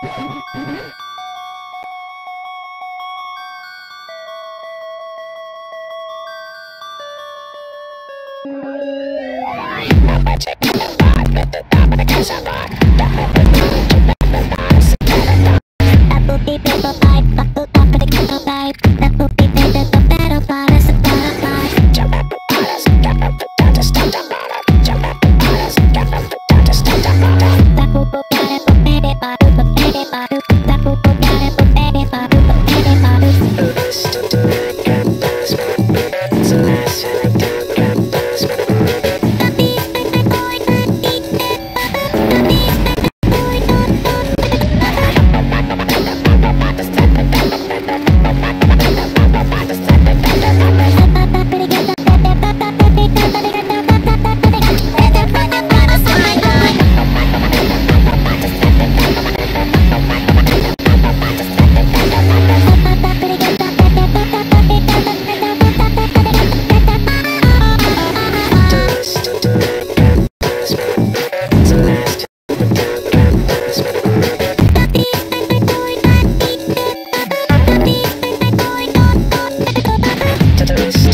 I'm gonna kiss a rock. listen.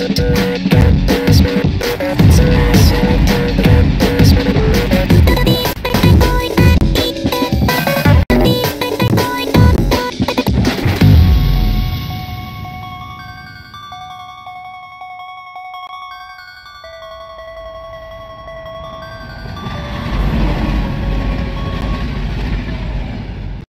Thank you.